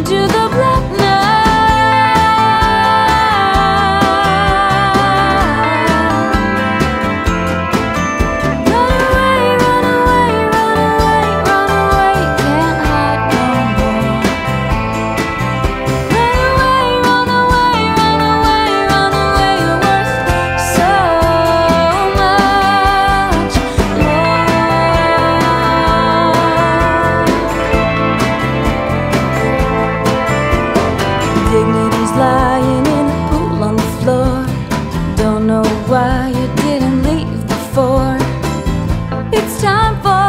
into the was lying in a pool on the floor. Don't know why you didn't leave before. It's time for